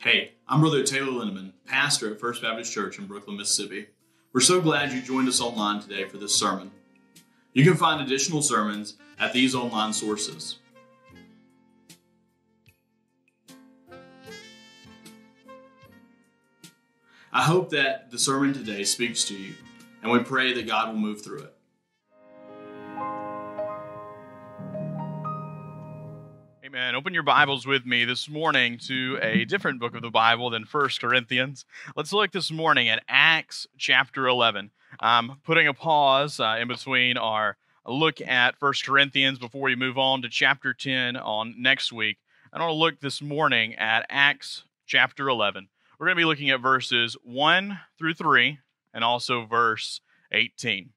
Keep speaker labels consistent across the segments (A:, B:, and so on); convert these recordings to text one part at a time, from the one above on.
A: Hey, I'm Brother Taylor Lindemann, pastor at First Baptist Church in Brooklyn, Mississippi. We're so glad you joined us online today for this sermon. You can find additional sermons at these online sources. I hope that the sermon today speaks to you, and we pray that God will move through it.
B: Open your Bibles with me this morning to a different book of the Bible than First Corinthians. Let's look this morning at Acts chapter 11. I'm putting a pause uh, in between our look at First Corinthians before we move on to chapter 10 on next week. I want to look this morning at Acts chapter 11. We're going to be looking at verses 1 through 3 and also verse 18.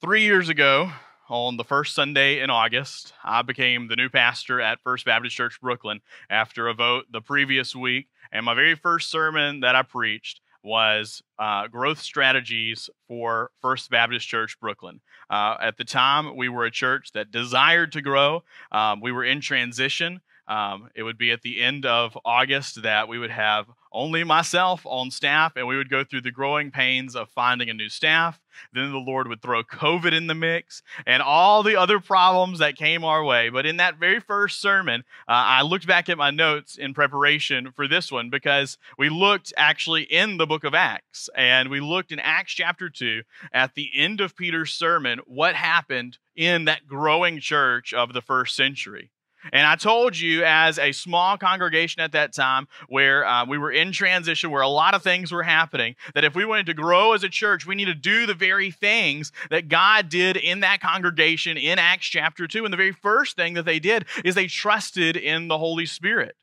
B: Three years ago, on the first Sunday in August, I became the new pastor at First Baptist Church Brooklyn after a vote the previous week. And my very first sermon that I preached was uh, growth strategies for First Baptist Church Brooklyn. Uh, at the time, we were a church that desired to grow. Um, we were in transition. Um, it would be at the end of August that we would have only myself on staff, and we would go through the growing pains of finding a new staff. Then the Lord would throw COVID in the mix and all the other problems that came our way. But in that very first sermon, uh, I looked back at my notes in preparation for this one because we looked actually in the book of Acts, and we looked in Acts chapter 2 at the end of Peter's sermon what happened in that growing church of the first century. And I told you, as a small congregation at that time, where uh, we were in transition, where a lot of things were happening, that if we wanted to grow as a church, we need to do the very things that God did in that congregation in Acts chapter 2. And the very first thing that they did is they trusted in the Holy Spirit.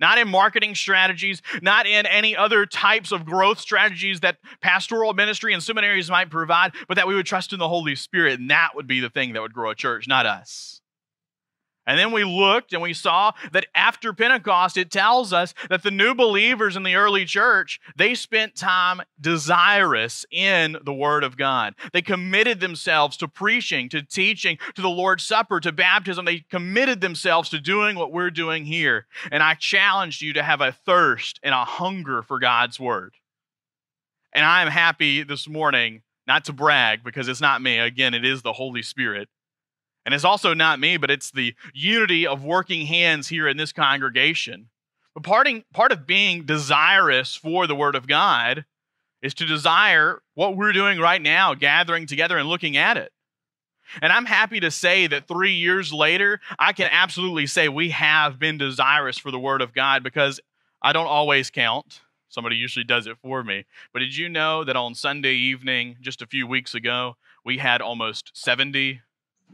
B: Not in marketing strategies, not in any other types of growth strategies that pastoral ministry and seminaries might provide, but that we would trust in the Holy Spirit. And that would be the thing that would grow a church, not us. And then we looked and we saw that after Pentecost, it tells us that the new believers in the early church, they spent time desirous in the Word of God. They committed themselves to preaching, to teaching, to the Lord's Supper, to baptism. They committed themselves to doing what we're doing here. And I challenged you to have a thirst and a hunger for God's Word. And I am happy this morning, not to brag because it's not me. Again, it is the Holy Spirit and it's also not me, but it's the unity of working hands here in this congregation. But parting, part of being desirous for the Word of God is to desire what we're doing right now, gathering together and looking at it. And I'm happy to say that three years later, I can absolutely say we have been desirous for the Word of God because I don't always count. Somebody usually does it for me. But did you know that on Sunday evening, just a few weeks ago, we had almost 70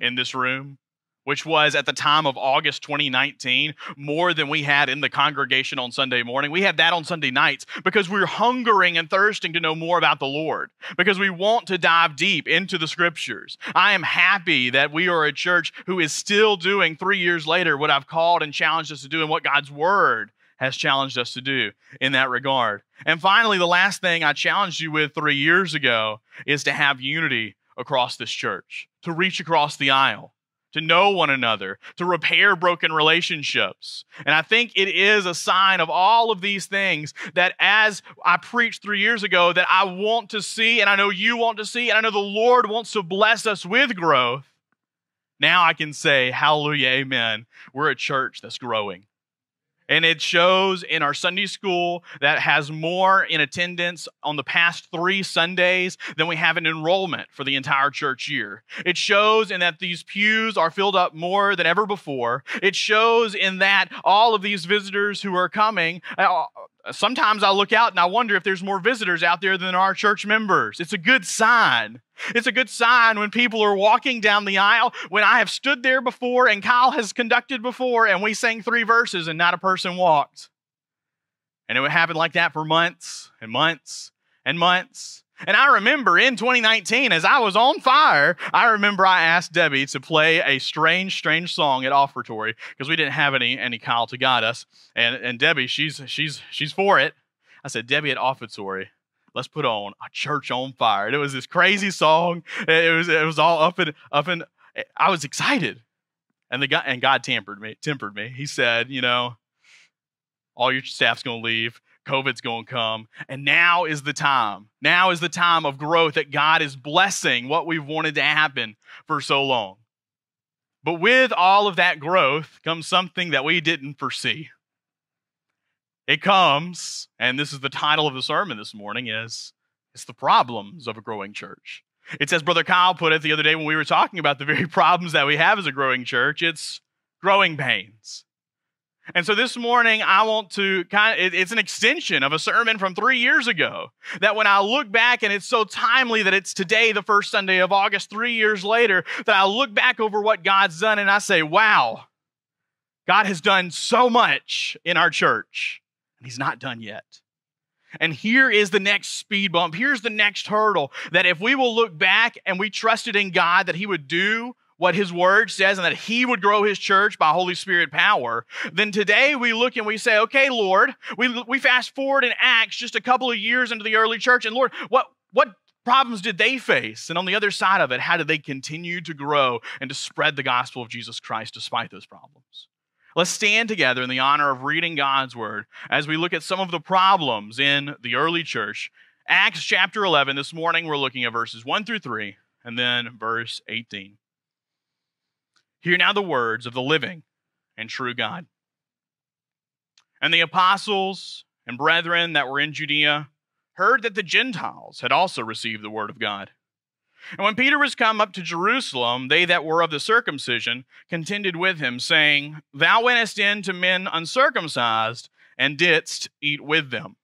B: in this room, which was at the time of August 2019 more than we had in the congregation on Sunday morning. We had that on Sunday nights because we're hungering and thirsting to know more about the Lord, because we want to dive deep into the scriptures. I am happy that we are a church who is still doing three years later what I've called and challenged us to do and what God's word has challenged us to do in that regard. And finally, the last thing I challenged you with three years ago is to have unity across this church, to reach across the aisle, to know one another, to repair broken relationships. And I think it is a sign of all of these things that as I preached three years ago, that I want to see, and I know you want to see, and I know the Lord wants to bless us with growth. Now I can say, Hallelujah, Amen. We're a church that's growing. And it shows in our Sunday school that has more in attendance on the past three Sundays than we have in enrollment for the entire church year. It shows in that these pews are filled up more than ever before. It shows in that all of these visitors who are coming, uh, sometimes I look out and I wonder if there's more visitors out there than our church members. It's a good sign. It's a good sign when people are walking down the aisle, when I have stood there before and Kyle has conducted before and we sang three verses and not a person walked. And it would happen like that for months and months and months. And I remember in 2019, as I was on fire, I remember I asked Debbie to play a strange, strange song at offertory because we didn't have any any Kyle to guide us. And and Debbie, she's she's she's for it. I said, Debbie at offertory, let's put on a church on fire. And it was this crazy song. It was it was all up and up and I was excited. And the guy and God tempered me, tempered me. He said, you know, all your staff's to leave. COVID's going to come. And now is the time. Now is the time of growth that God is blessing what we've wanted to happen for so long. But with all of that growth comes something that we didn't foresee. It comes, and this is the title of the sermon this morning is it's the problems of a growing church. It's as Brother Kyle put it the other day when we were talking about the very problems that we have as a growing church. It's growing pains. And so this morning, I want to kind of, it's an extension of a sermon from three years ago. That when I look back, and it's so timely that it's today, the first Sunday of August, three years later, that I look back over what God's done and I say, wow, God has done so much in our church, and He's not done yet. And here is the next speed bump. Here's the next hurdle that if we will look back and we trusted in God that He would do what his word says and that he would grow his church by Holy Spirit power, then today we look and we say, okay, Lord, we, we fast forward in Acts just a couple of years into the early church, and Lord, what, what problems did they face? And on the other side of it, how did they continue to grow and to spread the gospel of Jesus Christ despite those problems? Let's stand together in the honor of reading God's word as we look at some of the problems in the early church. Acts chapter 11, this morning we're looking at verses 1 through 3 and then verse 18. Hear now the words of the living and true God. And the apostles and brethren that were in Judea heard that the Gentiles had also received the word of God. And when Peter was come up to Jerusalem, they that were of the circumcision contended with him, saying, Thou wentest in to men uncircumcised, and didst eat with them.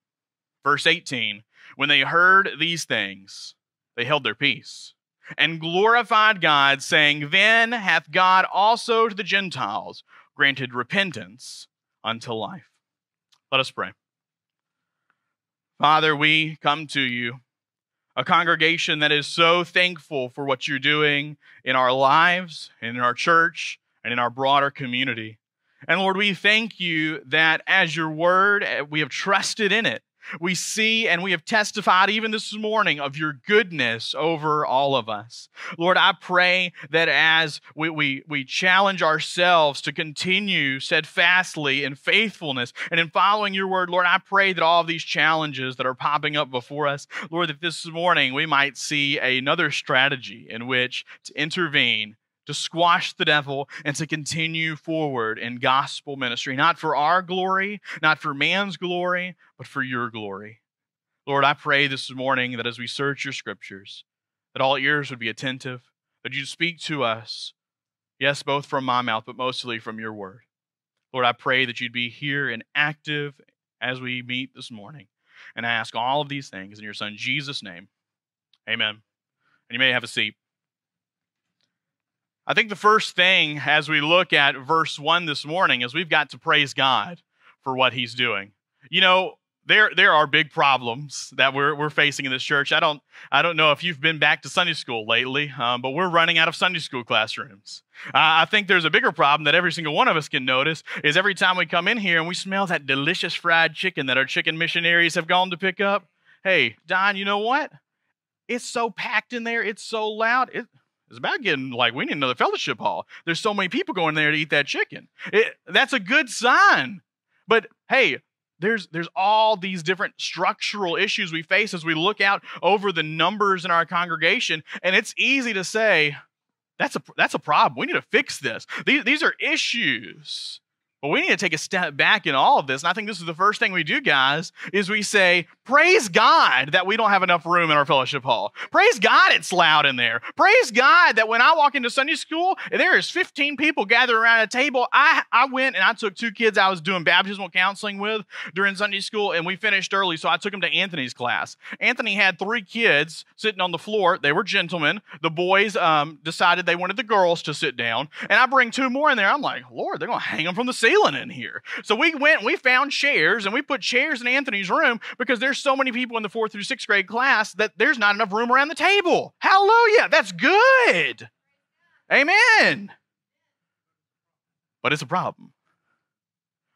B: Verse 18 When they heard these things, they held their peace and glorified God, saying, Then hath God also to the Gentiles granted repentance unto life. Let us pray. Father, we come to you, a congregation that is so thankful for what you're doing in our lives, in our church, and in our broader community. And Lord, we thank you that as your word, eh, we have trusted in it we see and we have testified even this morning of your goodness over all of us. Lord, I pray that as we, we, we challenge ourselves to continue steadfastly in faithfulness and in following your word, Lord, I pray that all of these challenges that are popping up before us, Lord, that this morning we might see another strategy in which to intervene to squash the devil and to continue forward in gospel ministry, not for our glory, not for man's glory, but for your glory. Lord, I pray this morning that as we search your scriptures, that all ears would be attentive, that you'd speak to us, yes, both from my mouth, but mostly from your word. Lord, I pray that you'd be here and active as we meet this morning. And I ask all of these things in your son Jesus' name. Amen. And you may have a seat. I think the first thing as we look at verse 1 this morning is we've got to praise God for what he's doing. You know, there there are big problems that we're we're facing in this church. I don't I don't know if you've been back to Sunday school lately, um, but we're running out of Sunday school classrooms. Uh, I think there's a bigger problem that every single one of us can notice is every time we come in here and we smell that delicious fried chicken that our chicken missionaries have gone to pick up. Hey, Don, you know what? It's so packed in there. It's so loud. It, it's about getting like we need another fellowship hall. There's so many people going there to eat that chicken. It, that's a good sign. But hey, there's there's all these different structural issues we face as we look out over the numbers in our congregation, and it's easy to say that's a that's a problem. We need to fix this. These these are issues. But we need to take a step back in all of this. And I think this is the first thing we do, guys, is we say, praise God that we don't have enough room in our fellowship hall. Praise God it's loud in there. Praise God that when I walk into Sunday school, there is 15 people gathered around a table. I, I went and I took two kids I was doing baptismal counseling with during Sunday school, and we finished early, so I took them to Anthony's class. Anthony had three kids sitting on the floor. They were gentlemen. The boys um, decided they wanted the girls to sit down, and I bring two more in there. I'm like, Lord, they're going to hang them from the ceiling in here. So we went we found chairs and we put chairs in Anthony's room because there's so many people in the fourth through sixth grade class that there's not enough room around the table. Hallelujah. That's good. Amen. But it's a problem.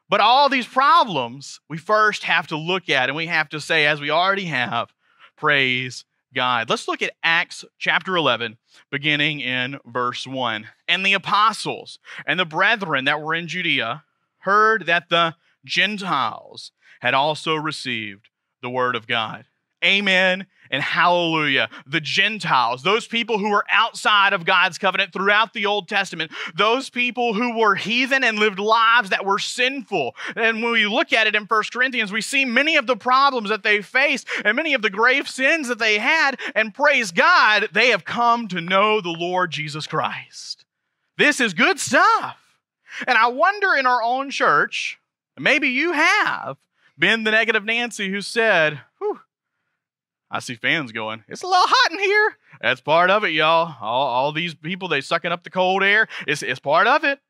B: But all these problems we first have to look at and we have to say, as we already have, praise God. Let's look at Acts chapter 11, beginning in verse 1. And the apostles and the brethren that were in Judea heard that the Gentiles had also received the word of God. Amen and hallelujah. The Gentiles, those people who were outside of God's covenant throughout the Old Testament, those people who were heathen and lived lives that were sinful. And when we look at it in First Corinthians, we see many of the problems that they faced and many of the grave sins that they had. And praise God, they have come to know the Lord Jesus Christ. This is good stuff. And I wonder in our own church, maybe you have been the negative Nancy who said, Whew, I see fans going, it's a little hot in here. That's part of it, y'all. All, all these people, they sucking up the cold air. It's, it's part of it.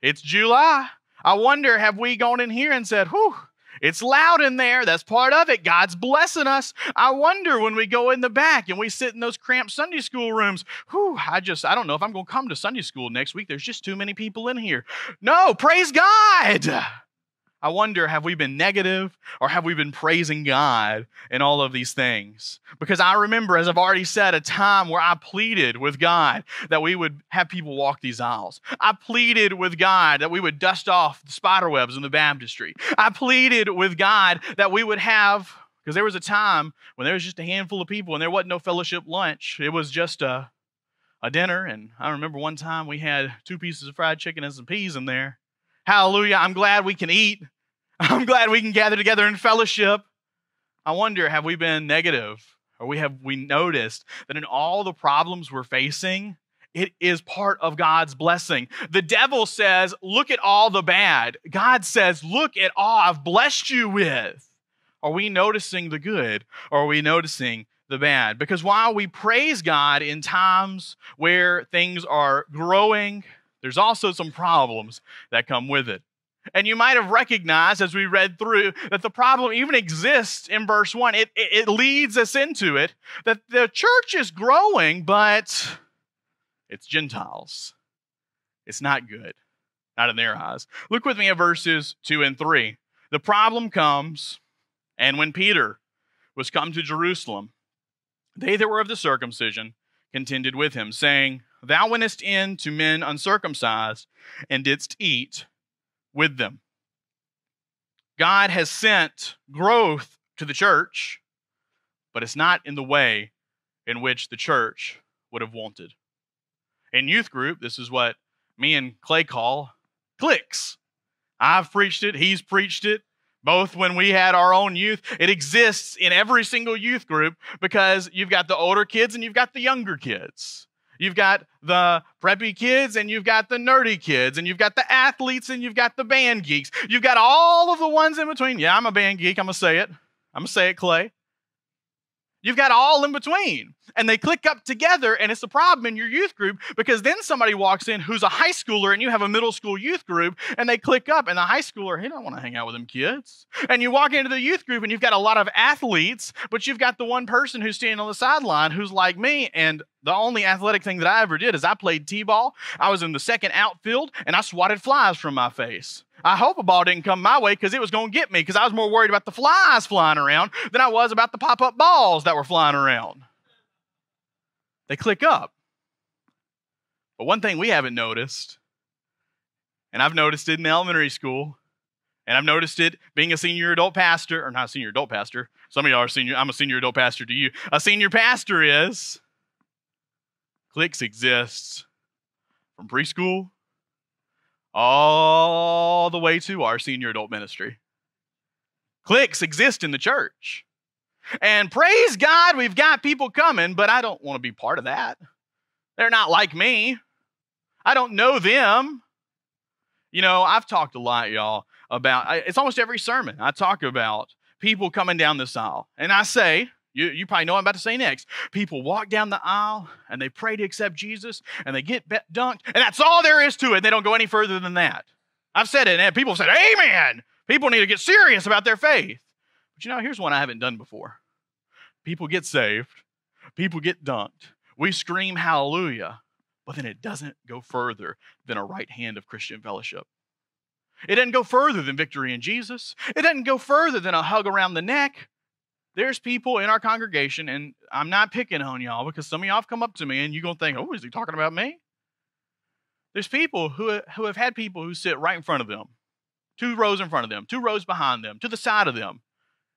B: It's July. I wonder, have we gone in here and said, whew, it's loud in there. That's part of it. God's blessing us. I wonder when we go in the back and we sit in those cramped Sunday school rooms. Whew, I just, I don't know if I'm going to come to Sunday school next week. There's just too many people in here. No, praise God. I wonder have we been negative or have we been praising God in all of these things? Because I remember, as I've already said, a time where I pleaded with God that we would have people walk these aisles. I pleaded with God that we would dust off the spider webs in the baptistry. I pleaded with God that we would have, because there was a time when there was just a handful of people and there wasn't no fellowship lunch. It was just a, a dinner. And I remember one time we had two pieces of fried chicken and some peas in there. Hallelujah. I'm glad we can eat. I'm glad we can gather together in fellowship. I wonder, have we been negative? Or we have we noticed that in all the problems we're facing, it is part of God's blessing. The devil says, Look at all the bad. God says, Look at all I've blessed you with. Are we noticing the good? Or are we noticing the bad? Because while we praise God in times where things are growing, there's also some problems that come with it. And you might have recognized as we read through that the problem even exists in verse 1. It, it, it, leads us into it that the church is growing, but it's Gentiles. It's not good, not in their eyes. Look with me at verses 2 and 3. The problem comes, and when Peter was come to Jerusalem, they that were of the circumcision contended with him, saying, Thou wentest in to men uncircumcised, and didst eat with them. God has sent growth to the church, but it's not in the way in which the church would have wanted. In youth group, this is what me and Clay call cliques. I've preached it, he's preached it, both when we had our own youth. It exists in every single youth group because you've got the older kids and you've got the younger kids. You've got the preppy kids and you've got the nerdy kids and you've got the athletes and you've got the band geeks. You've got all of the ones in between. Yeah, I'm a band geek. I'm going to say it. I'm going to say it, Clay. You've got all in between. And they click up together, and it's a problem in your youth group because then somebody walks in who's a high schooler and you have a middle school youth group, and they click up, and the high schooler, he don't want to hang out with them kids. And you walk into the youth group, and you've got a lot of athletes, but you've got the one person who's standing on the sideline who's like me, and the only athletic thing that I ever did is I played T ball. I was in the second outfield, and I swatted flies from my face. I hope a ball didn't come my way because it was going to get me because I was more worried about the flies flying around than I was about the pop up balls that were flying around. They click up. But one thing we haven't noticed, and I've noticed it in elementary school, and I've noticed it being a senior adult pastor, or not a senior adult pastor. Some of y'all are senior, I'm a senior adult pastor to you. A senior pastor is cliques exists from preschool all the way to our senior adult ministry. Cliques exist in the church. And praise God, we've got people coming, but I don't want to be part of that. They're not like me. I don't know them. You know, I've talked a lot, y'all, about it's almost every sermon I talk about people coming down this aisle. And I say, you, you probably know what I'm about to say next. People walk down the aisle and they pray to accept Jesus and they get dunked, and that's all there is to it. They don't go any further than that. I've said it, and people said, Amen. People need to get serious about their faith. But you know, here's one I haven't done before. People get saved, people get dunked. We scream hallelujah, but then it doesn't go further than a right hand of Christian fellowship. It doesn't go further than victory in Jesus. It doesn't go further than a hug around the neck. there's people in our congregation, and I'm not picking on y'all because some of y'all have come up to me and you're going to think, oh, is he talking about me? There's people who, who have had people who sit right in front of them, two rows in front of them, two rows behind them, to the side of them.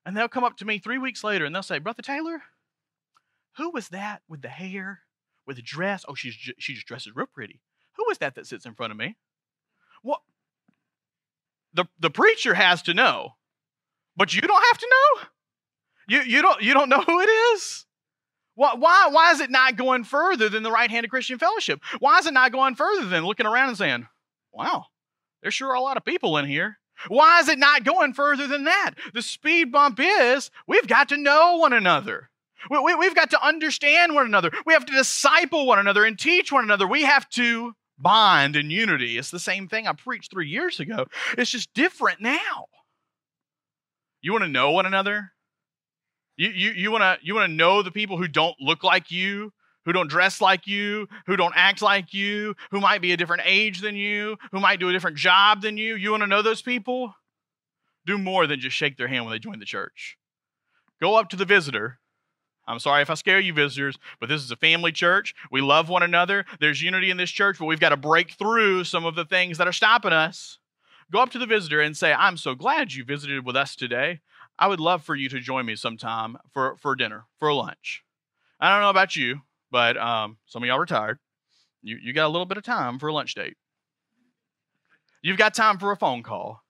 B: And they'll come up to me three weeks later and they'll say, Brother Taylor, who was that with the hair, with the dress? Oh, she's, she just dresses real pretty. Who was that that sits in front of me? What? The, the preacher has to know, but you don't have to know. You, you, don't, you don't know who it is? Why, why, why is it not going further than the right hand of Christian fellowship? Why is it not going further than looking around and saying, wow, there sure are a lot of people in here? Why is it not going further than that? The speed bump is we've got to know one another. We, we, we've got to understand one another. We have to disciple one another and teach one another. We have to bond in unity. It's the same thing I preached three years ago. It's just different now. You want to know one another? You, you, you want to you wanna know the people who don't look like you, who don't dress like you, who don't act like you, who might be a different age than you, who might do a different job than you. You want to know those people? Do more than just shake their hand when they join the church. Go up to the visitor. I'm sorry if I scare you, visitors, but this is a family church. We love one another. There's unity in this church, but we've got to break through some of the things that are stopping us. Go up to the visitor and say, I'm so glad you visited with us today. I would love for you to join me sometime for, for dinner, for lunch. I don't know about you, but um, some of y'all retired. You, you got a little bit of time for a lunch date. You've got time for a phone call.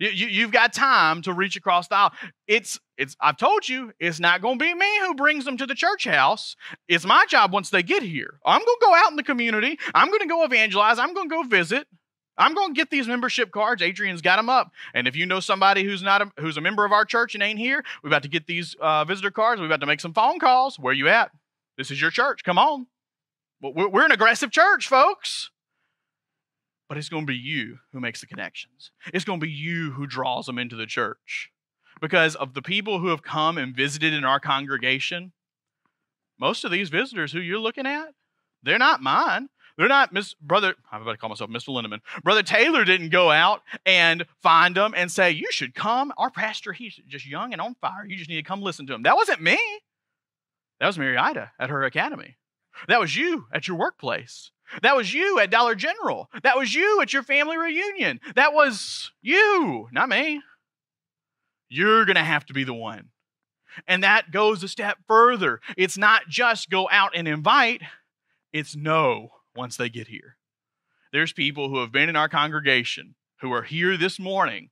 B: You, you, have got time to reach across the aisle. It's, it's, I've told you, it's not going to be me who brings them to the church house. It's my job once they get here. I'm going to go out in the community. I'm going to go evangelize. I'm going to go visit. I'm going to get these membership cards. Adrian's got them up. And if you know somebody who's not a, who's a member of our church and ain't here, we're about to get these uh, visitor cards. We're about to make some phone calls. Where you at? This is your church. Come on. We're an aggressive church, folks. But it's going to be you who makes the connections. It's going to be you who draws them into the church. Because of the people who have come and visited in our congregation, most of these visitors who you're looking at, they're not mine. They're not Miss Brother. I'm about to call myself Mr. Lindemann. Brother Taylor didn't go out and find them and say, "You should come." Our pastor, he's just young and on fire. You just need to come listen to him. That wasn't me. That was Mary Ida at her academy. That was you at your workplace. That was you at Dollar General. That was you at your family reunion. That was you, not me. You're going to have to be the one. And that goes a step further. It's not just go out and invite, it's no once they get here. There's people who have been in our congregation who are here this morning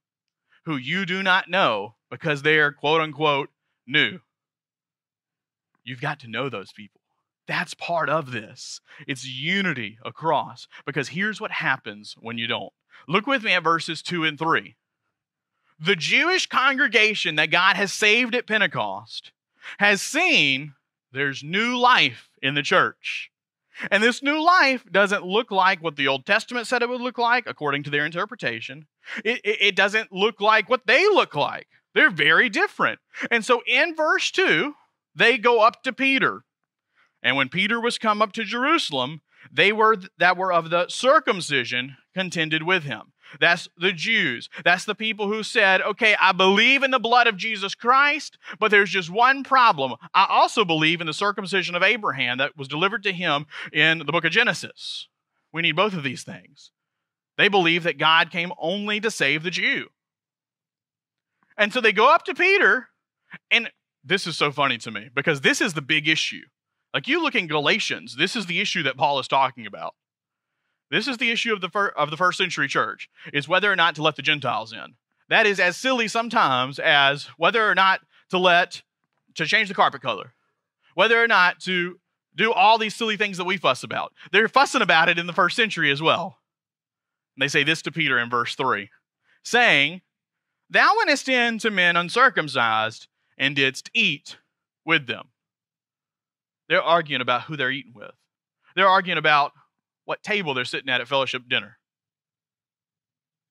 B: who you do not know because they are quote unquote new. You've got to know those people. That's part of this. It's unity across because here's what happens when you don't. Look with me at verses 2 and 3. The Jewish congregation that God has saved at Pentecost has seen there's new life in the church. And this new life doesn't look like what the Old Testament said it would look like, according to their interpretation. It, it, it, doesn't look like what they look like. They're very different. And so in verse 2, they go up to Peter. And when Peter was come up to Jerusalem, they were that were of the circumcision contended with him. That's the Jews. That's the people who said, okay, I believe in the blood of Jesus Christ, but there's just one problem. I also believe in the circumcision of Abraham that was delivered to him in the book of Genesis. We need both of these things. They believe that God came only to save the Jew. And so they go up to Peter, and this is so funny to me because this is the big issue. Like you look in Galatians, this is the issue that Paul is talking about. This is the issue of the, fir- of the first century church, is whether or not to let the Gentiles in. That is as silly sometimes as whether or not to let, to change the carpet color, whether or not to do all these silly things that we fuss about. They're fussing about it in the first century as well. And they say this to Peter in verse 3, saying, Thou wentest in to men uncircumcised and didst eat with them. They're arguing about who they're eating with. They're arguing about what table they're sitting at at fellowship dinner.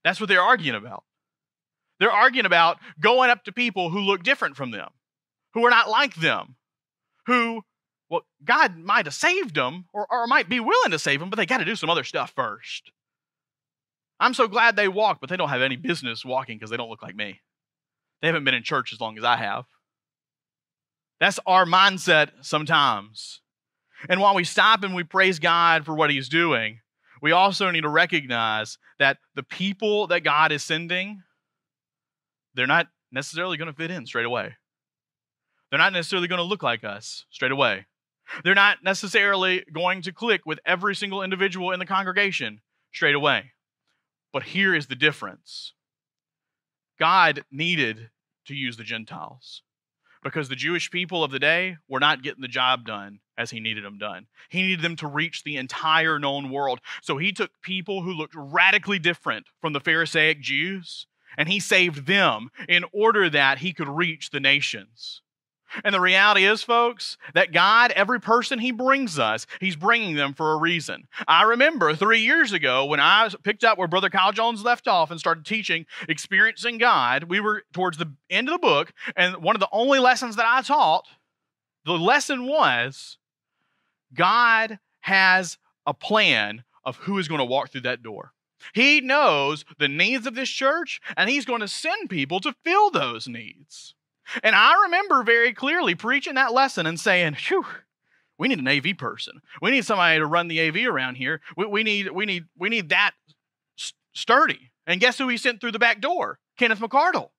B: That's what they're arguing about. They're arguing about going up to people who look different from them, who are not like them, who, well, God might have saved them or, or might be willing to save them, but they got to do some other stuff first. I'm so glad they walk, but they don't have any business walking because they don't look like me. They haven't been in church as long as I have. That's our mindset sometimes. And while we stop and we praise God for what He's doing, we also need to recognize that the people that God is sending, they're not necessarily going to fit in straight away. They're not necessarily going to look like us straight away. They're not necessarily going to click with every single individual in the congregation straight away. But here is the difference God needed to use the Gentiles because the Jewish people of the day were not getting the job done as he needed them done. He needed them to reach the entire known world. So he took people who looked radically different from the Pharisaic Jews and he saved them in order that he could reach the nations. And the reality is, folks, that God, every person He brings us, He's bringing them for a reason. I remember three years ago when I picked up where Brother Kyle Jones left off and started teaching Experiencing God, we were towards the end of the book, and one of the only lessons that I taught, the lesson was God has a plan of who is going to walk through that door. He knows the needs of this church, and He's going to send people to fill those needs. And I remember very clearly preaching that lesson and saying, "Phew, we need an AV person. We need somebody to run the AV around here. We, we need, we need, we need that sturdy." And guess who he sent through the back door? Kenneth McCardle.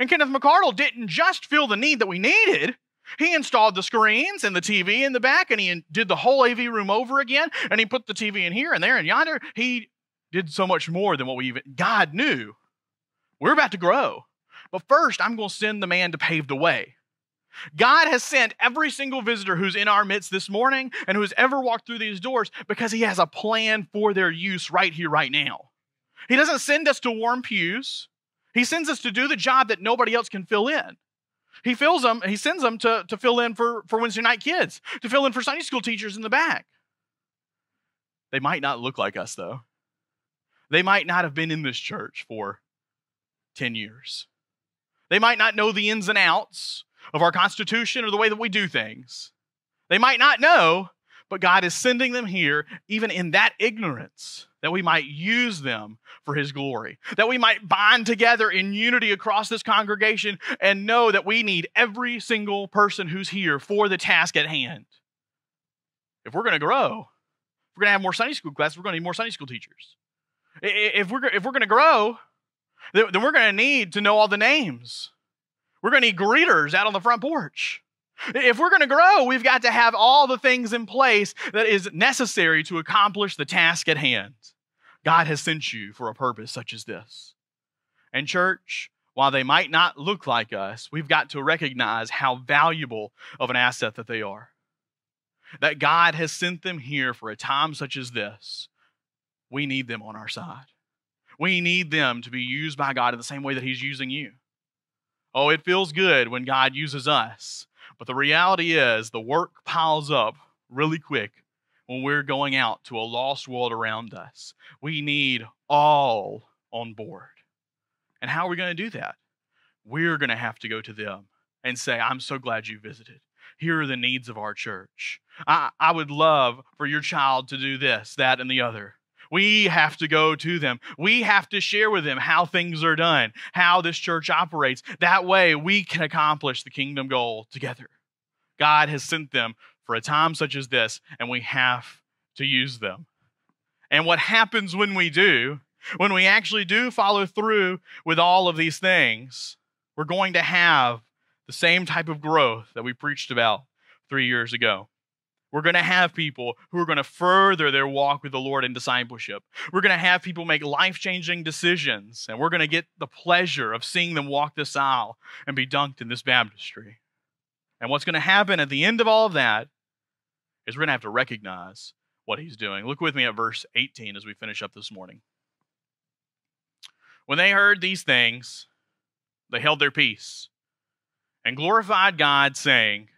B: And Kenneth McCardle didn't just fill the need that we needed. He installed the screens and the TV in the back, and he did the whole AV room over again. And he put the TV in here and there and yonder. He did so much more than what we even God knew. We're about to grow. But first, I'm going to send the man to pave the way. God has sent every single visitor who's in our midst this morning and who's ever walked through these doors because he has a plan for their use right here, right now. He doesn't send us to warm pews. He sends us to do the job that nobody else can fill in. He fills them, he sends them to, to fill in for, for Wednesday night kids, to fill in for Sunday school teachers in the back. They might not look like us, though. They might not have been in this church for 10 years. They might not know the ins and outs of our Constitution or the way that we do things. They might not know, but God is sending them here, even in that ignorance, that we might use them for His glory, that we might bind together in unity across this congregation and know that we need every single person who's here for the task at hand. If we're going to grow, we're going to have more Sunday school classes, we're going to need more Sunday school teachers. If we're, if we're going to grow, then we're going to need to know all the names. We're going to need greeters out on the front porch. If we're going to grow, we've got to have all the things in place that is necessary to accomplish the task at hand. God has sent you for a purpose such as this. And, church, while they might not look like us, we've got to recognize how valuable of an asset that they are. That God has sent them here for a time such as this. We need them on our side. We need them to be used by God in the same way that He's using you. Oh, it feels good when God uses us. But the reality is, the work piles up really quick when we're going out to a lost world around us. We need all on board. And how are we going to do that? We're going to have to go to them and say, I'm so glad you visited. Here are the needs of our church. I, I would love for your child to do this, that, and the other. We have to go to them. We have to share with them how things are done, how this church operates. That way, we can accomplish the kingdom goal together. God has sent them for a time such as this, and we have to use them. And what happens when we do, when we actually do follow through with all of these things, we're going to have the same type of growth that we preached about three years ago. We're going to have people who are going to further their walk with the Lord in discipleship. We're going to have people make life changing decisions, and we're going to get the pleasure of seeing them walk this aisle and be dunked in this baptistry. And what's going to happen at the end of all of that is we're going to have to recognize what he's doing. Look with me at verse 18 as we finish up this morning. When they heard these things, they held their peace and glorified God, saying,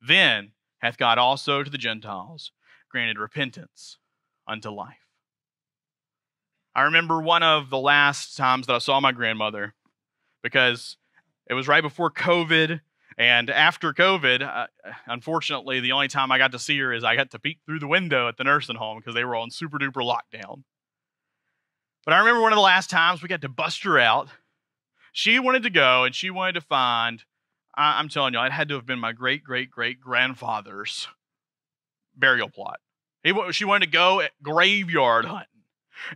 B: Then hath God also to the Gentiles granted repentance unto life. I remember one of the last times that I saw my grandmother because it was right before COVID. And after COVID, uh, unfortunately, the only time I got to see her is I got to peek through the window at the nursing home because they were on super duper lockdown. But I remember one of the last times we got to bust her out. She wanted to go and she wanted to find I, I'm telling you, it had to have been my great great great grandfather's burial plot. He, she wanted to go graveyard hunting.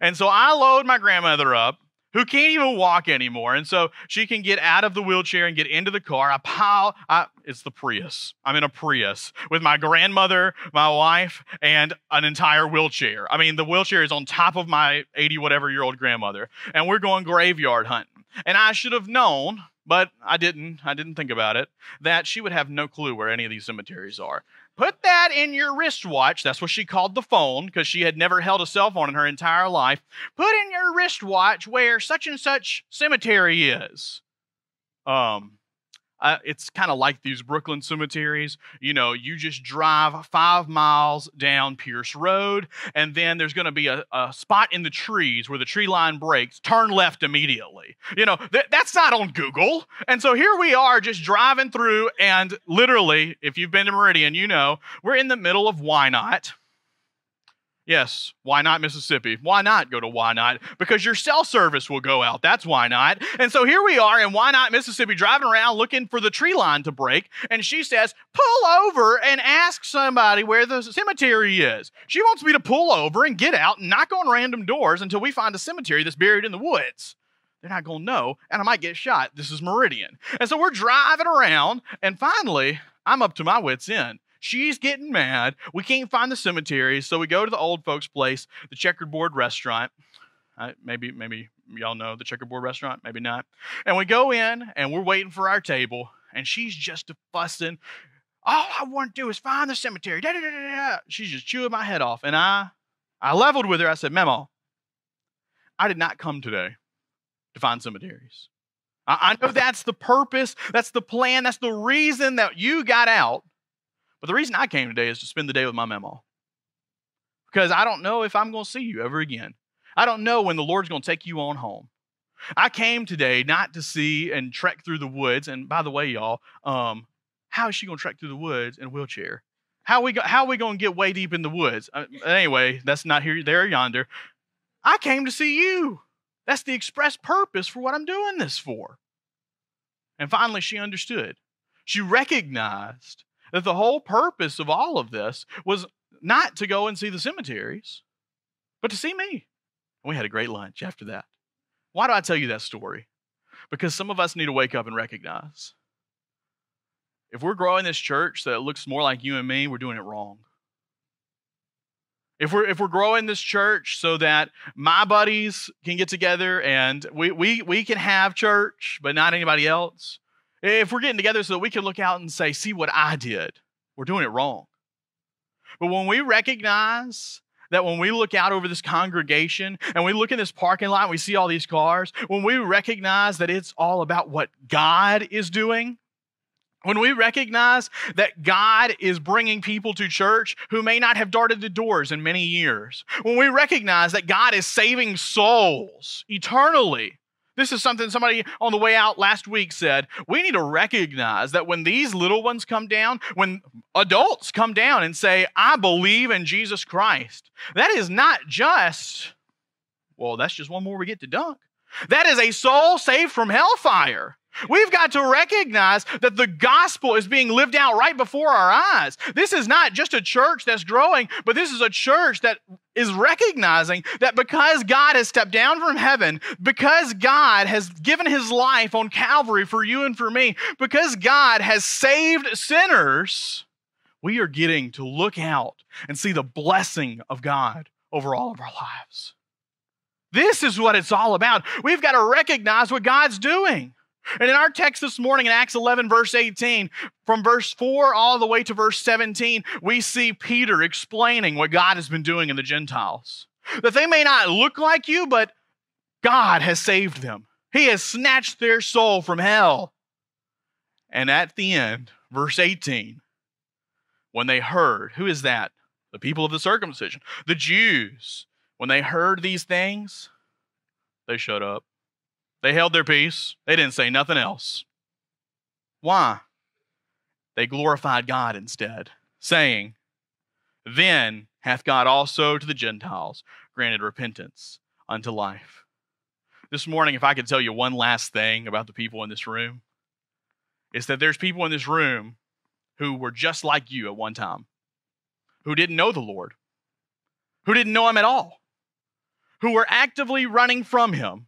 B: And so I load my grandmother up, who can't even walk anymore. And so she can get out of the wheelchair and get into the car. I pile, I, it's the Prius. I'm in a Prius with my grandmother, my wife, and an entire wheelchair. I mean, the wheelchair is on top of my 80 whatever year old grandmother. And we're going graveyard hunting. And I should have known but I didn't. I didn't think about it. That she would have no clue where any of these cemeteries are. Put that in your wristwatch. That's what she called the phone because she had never held a cell phone in her entire life. Put in your wristwatch where such and such cemetery is. Um, uh, it's kind of like these Brooklyn cemeteries. You know, you just drive five miles down Pierce Road, and then there's going to be a, a, spot in the trees where the tree line breaks. Turn left immediately. You know, th- that's not on Google. And so here we are just driving through, and literally, if you've been to Meridian, you know, we're in the middle of Whynot Yes, why not Mississippi? Why not go to Why Not? Because your cell service will go out. That's why not. And so here we are in Why Not Mississippi driving around looking for the tree line to break. And she says, pull over and ask somebody where the cemetery is. She wants me to pull over and get out and knock on random doors until we find a cemetery that's buried in the woods. They're not going to know, and I might get shot. This is Meridian. And so we're driving around, and finally, I'm up to my wits' end. She's getting mad. We can't find the cemetery, so we go to the old folks' place, the checkerboard restaurant. Uh, maybe, maybe y'all know the checkerboard restaurant, maybe not. And we go in, and we're waiting for our table, and she's just fussing. All I want to do is find the cemetery. Da, da, da, she's just chewing my head off, and I, I leveled with her. I said, "Memo, I did not come today to find cemeteries. I, I know that's the purpose, that's the plan, that's the reason that you got out." But the reason I came today is to spend the day with my memo. Because I don't know if I'm going to see you ever again. I don't know when the Lord's going to take you on home. I came today not to see and trek through the woods. And by the way, y'all, um, how is she going to trek through the woods in a wheelchair? How we go, how are we going to get way deep in the woods? Uh, anyway, that's not here, there, yonder. I came to see you. That's the express purpose for what I'm doing this for. And finally, she understood. She recognized that the whole purpose of all of this was not to go and see the cemeteries, but to see me. We had a great lunch after that. Why do I tell you that story? Because some of us need to wake up and recognize if we're growing this church that looks more like you and me, we're doing it wrong. If we're if we're growing this church so that my buddies can get together and we we we can have church, but not anybody else, if we're getting together so that we can look out and say, see what I did, we're doing it wrong. But when we recognize that when we look out over this congregation and we look in this parking lot and we see all these cars, when we recognize that it's all about what God is doing, when we recognize that God is bringing people to church who may not have darted the doors in many years, when we recognize that God is saving souls eternally, this is something somebody on the way out last week said. We need to recognize that when these little ones come down, when adults come down and say, I believe in Jesus Christ, that is not just, well, that's just one more we get to dunk. That is a soul saved from hellfire. We've got to recognize that the gospel is being lived out right before our eyes. This is not just a church that's growing, but this is a church that is recognizing that because God has stepped down from heaven, because God has given his life on Calvary for you and for me, because God has saved sinners, we are getting to look out and see the blessing of God over all of our lives. This is what it's all about. We've got to recognize what God's doing. And in our text this morning in Acts 11, verse 18, from verse 4 all the way to verse 17, we see Peter explaining what God has been doing in the Gentiles. That they may not look like you, but God has saved them. He has snatched their soul from hell. And at the end, verse 18, when they heard, who is that? The people of the circumcision, the Jews. When they heard these things, they shut up. They held their peace. They didn't say nothing else. Why? They glorified God instead, saying, Then hath God also to the Gentiles granted repentance unto life. This morning, if I could tell you one last thing about the people in this room, is that there's people in this room who were just like you at one time, who didn't know the Lord, who didn't know Him at all, who were actively running from Him.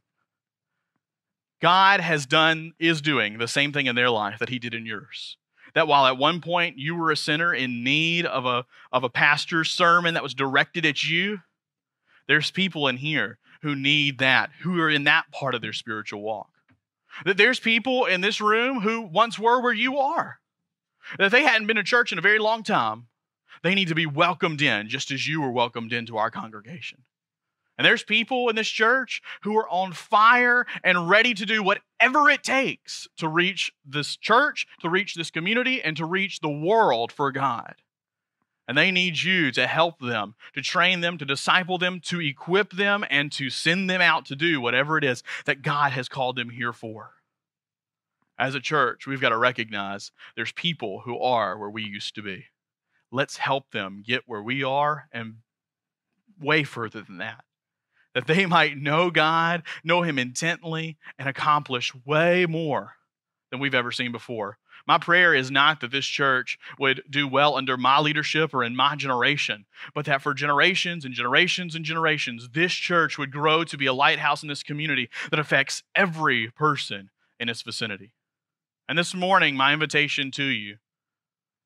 B: God has done, is doing the same thing in their life that He did in yours. That while at one point you were a sinner in need of a, of a pastor's sermon that was directed at you, there's people in here who need that, who are in that part of their spiritual walk. That there's people in this room who once were where you are. That they hadn't been to church in a very long time. They need to be welcomed in just as you were welcomed into our congregation. And there's people in this church who are on fire and ready to do whatever it takes to reach this church, to reach this community, and to reach the world for God. And they need you to help them, to train them, to disciple them, to equip them, and to send them out to do whatever it is that God has called them here for. As a church, we've got to recognize there's people who are where we used to be. Let's help them get where we are and way further than that. That they might know God, know Him intently, and accomplish way more than we've ever seen before. My prayer is not that this church would do well under my leadership or in my generation, but that for generations and generations and generations, this church would grow to be a lighthouse in this community that affects every person in its vicinity. And this morning, my invitation to you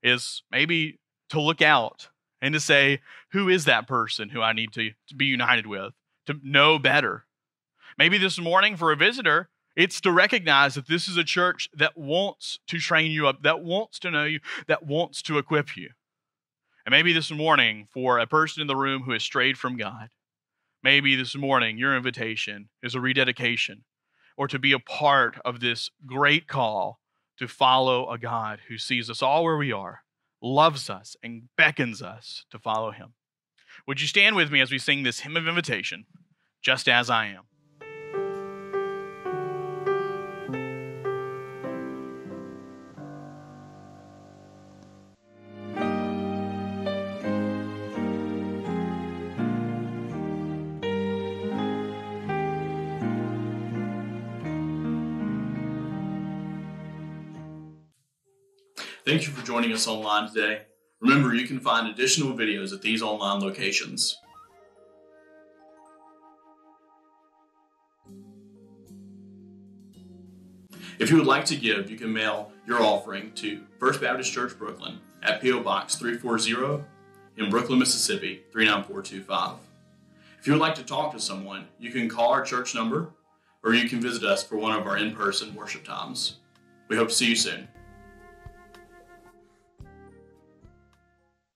B: is maybe to look out and to say, who is that person who I need to, to be united with, to know better? Maybe this morning for a visitor, it's to recognize that this is a church that wants to train you up, that wants to know you, that wants to equip you. And maybe this morning, for a person in the room who has strayed from God, maybe this morning your invitation is a rededication or to be a part of this great call to follow a God who sees us all where we are, loves us, and beckons us to follow him. Would you stand with me as we sing this hymn of invitation, Just As I Am?
A: Thank you for joining us online today. Remember, you can find additional videos at these online locations. If you would like to give, you can mail your offering to First Baptist Church Brooklyn at P.O. Box 340 in Brooklyn, Mississippi 39425. If you would like to talk to someone, you can call our church number or you can visit us for one of our in person worship times. We hope to see you soon.